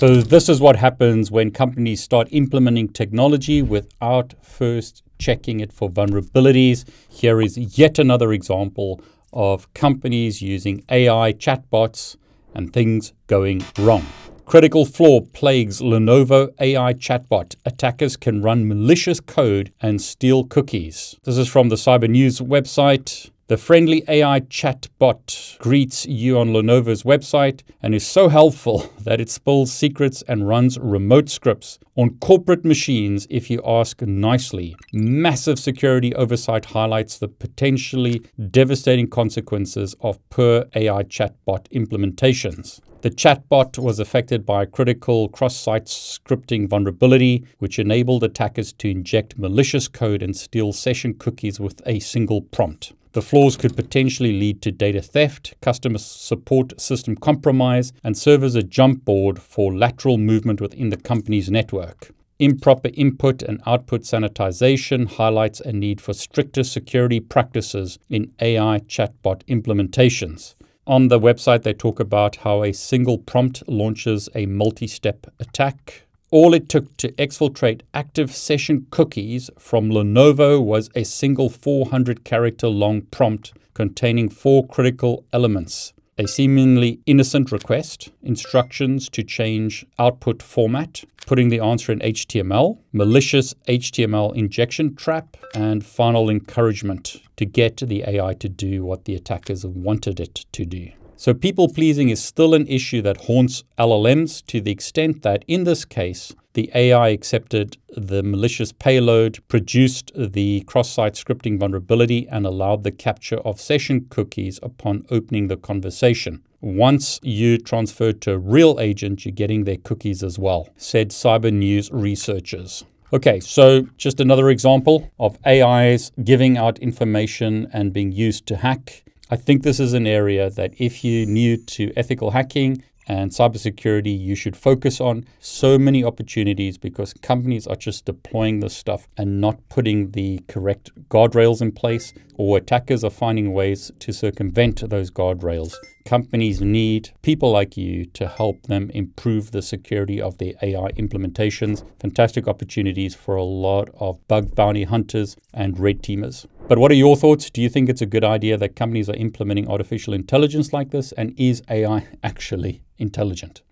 So, this is what happens when companies start implementing technology without first checking it for vulnerabilities. Here is yet another example of companies using AI chatbots and things going wrong. Critical flaw plagues Lenovo AI chatbot. Attackers can run malicious code and steal cookies. This is from the CyberNews website. The friendly AI chatbot greets you on Lenovo's website and is so helpful that it spills secrets and runs remote scripts on corporate machines if you ask nicely. Massive security oversight highlights the potentially devastating consequences of poor AI chatbot implementations. The chatbot was affected by a critical cross site scripting vulnerability, which enabled attackers to inject malicious code and steal session cookies with a single prompt. The flaws could potentially lead to data theft, customer support system compromise, and serve as a jump board for lateral movement within the company's network. Improper input and output sanitization highlights a need for stricter security practices in AI chatbot implementations. On the website, they talk about how a single prompt launches a multi step attack. All it took to exfiltrate active session cookies from Lenovo was a single 400 character long prompt containing four critical elements a seemingly innocent request, instructions to change output format, putting the answer in HTML, malicious HTML injection trap, and final encouragement to get the AI to do what the attackers wanted it to do. So people pleasing is still an issue that haunts LLMs to the extent that in this case, the AI accepted the malicious payload, produced the cross-site scripting vulnerability, and allowed the capture of session cookies upon opening the conversation. Once you transfer to a real agent, you're getting their cookies as well, said CyberNews researchers. Okay, so just another example of AIs giving out information and being used to hack. I think this is an area that if you're new to ethical hacking and cybersecurity, you should focus on so many opportunities because companies are just deploying this stuff and not putting the correct guardrails in place, or attackers are finding ways to circumvent those guardrails. Companies need people like you to help them improve the security of their AI implementations. Fantastic opportunities for a lot of bug bounty hunters and red teamers. But what are your thoughts? Do you think it's a good idea that companies are implementing artificial intelligence like this? And is AI actually intelligent?